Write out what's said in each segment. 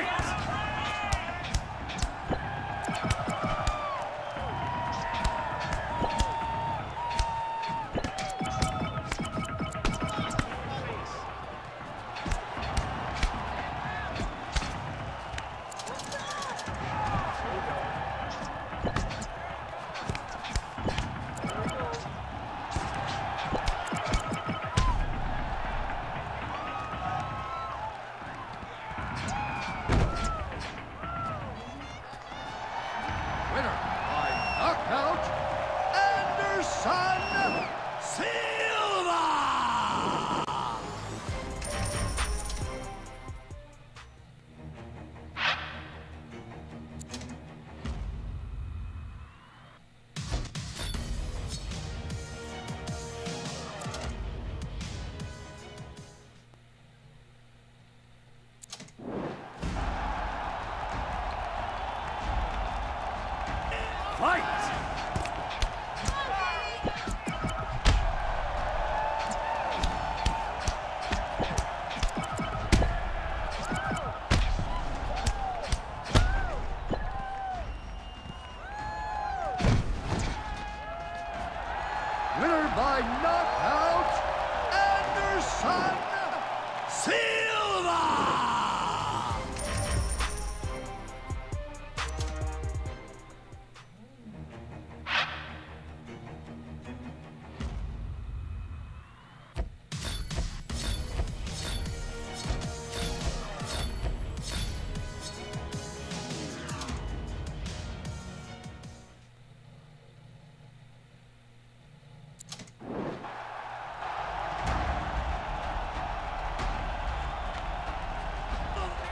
fight!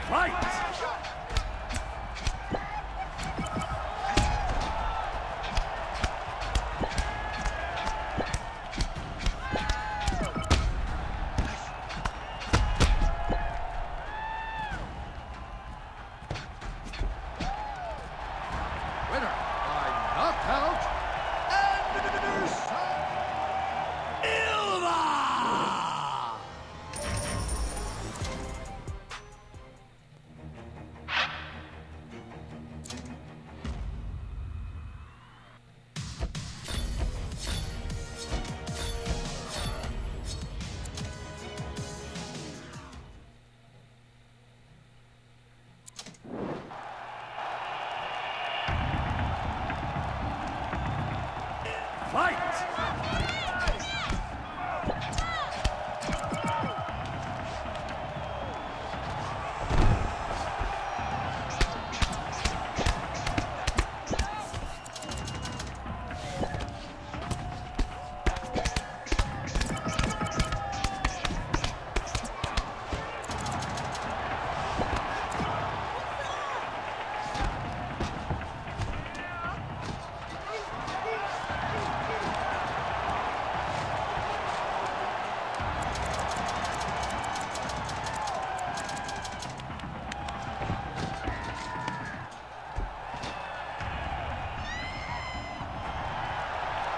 Fight!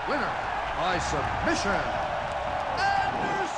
Winner by submission, Anderson